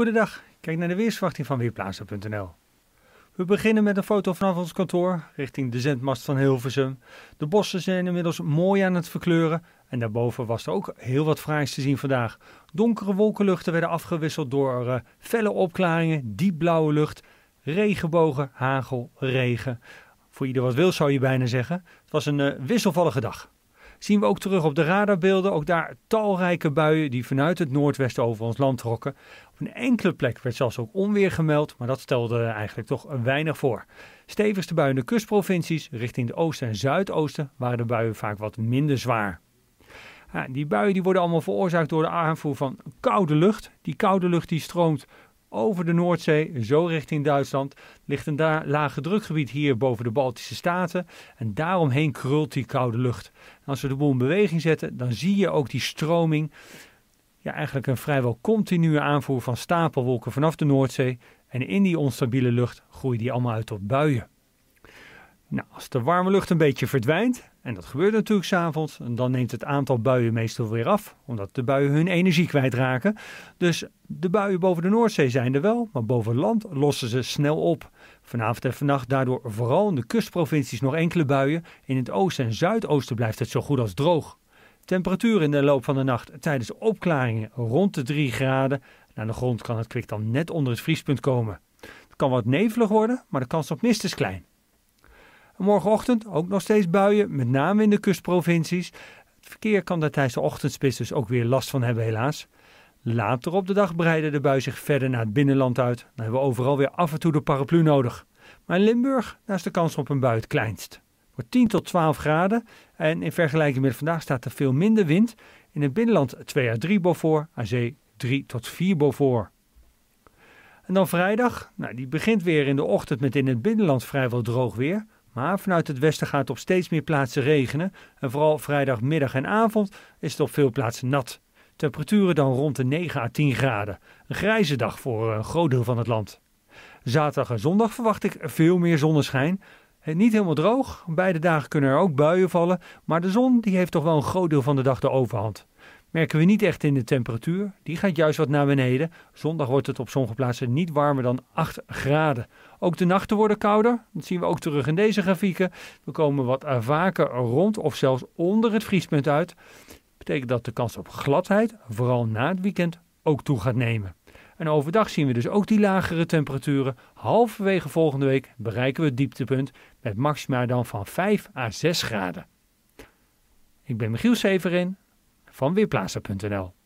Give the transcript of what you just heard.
Goedendag, kijk naar de weersverwachting van Weerplaza.nl. We beginnen met een foto vanaf ons kantoor richting de zendmast van Hilversum. De bossen zijn inmiddels mooi aan het verkleuren en daarboven was er ook heel wat fraais te zien vandaag. Donkere wolkenluchten werden afgewisseld door uh, felle opklaringen, diepblauwe lucht, regenbogen, hagel, regen. Voor ieder wat wil zou je bijna zeggen. Het was een uh, wisselvallige dag zien we ook terug op de radarbeelden. Ook daar talrijke buien die vanuit het noordwesten over ons land trokken. Op een enkele plek werd zelfs ook onweer gemeld, maar dat stelde eigenlijk toch weinig voor. Stevigste buien in de kustprovincies, richting de oosten en zuidoosten, waren de buien vaak wat minder zwaar. Ja, die buien die worden allemaal veroorzaakt door de aanvoer van koude lucht. Die koude lucht die stroomt over de Noordzee, zo richting Duitsland, ligt een daar lage drukgebied hier boven de Baltische Staten. En daaromheen krult die koude lucht. als we de boel in beweging zetten, dan zie je ook die stroming. Ja, eigenlijk een vrijwel continue aanvoer van stapelwolken vanaf de Noordzee. En in die onstabiele lucht groeien die allemaal uit tot buien. Nou, als de warme lucht een beetje verdwijnt, en dat gebeurt natuurlijk s'avonds, dan neemt het aantal buien meestal weer af, omdat de buien hun energie kwijtraken. Dus de buien boven de Noordzee zijn er wel, maar boven land lossen ze snel op. Vanavond en vannacht daardoor vooral in de kustprovincies nog enkele buien. In het oosten en zuidoosten blijft het zo goed als droog. Temperatuur in de loop van de nacht tijdens opklaringen rond de 3 graden. aan de grond kan het kwik dan net onder het vriespunt komen. Het kan wat nevelig worden, maar de kans op mist is klein. Morgenochtend ook nog steeds buien, met name in de kustprovincies. Het verkeer kan daar tijdens de ochtendspits dus ook weer last van hebben, helaas. Later op de dag breiden de bui zich verder naar het binnenland uit. Dan hebben we overal weer af en toe de paraplu nodig. Maar in Limburg daar is de kans op een bui het kleinst. Voor 10 tot 12 graden en in vergelijking met vandaag staat er veel minder wind. In het binnenland 2 à 3 Beaufort, aan zee 3 tot 4 Beaufort. En dan vrijdag, nou, die begint weer in de ochtend met in het binnenland vrijwel droog weer. Maar vanuit het westen gaat het op steeds meer plaatsen regenen. En vooral vrijdagmiddag en avond is het op veel plaatsen nat. Temperaturen dan rond de 9 à 10 graden. Een grijze dag voor een groot deel van het land. Zaterdag en zondag verwacht ik veel meer zonneschijn. Niet helemaal droog, beide dagen kunnen er ook buien vallen, maar de zon die heeft toch wel een groot deel van de dag de overhand merken we niet echt in de temperatuur. Die gaat juist wat naar beneden. Zondag wordt het op sommige plaatsen niet warmer dan 8 graden. Ook de nachten worden kouder. Dat zien we ook terug in deze grafieken. We komen wat vaker rond of zelfs onder het vriespunt uit. Dat betekent dat de kans op gladheid, vooral na het weekend, ook toe gaat nemen. En overdag zien we dus ook die lagere temperaturen. Halverwege volgende week bereiken we het dieptepunt met maxima dan van 5 à 6 graden. Ik ben Michiel Severin van Weerplaza.nl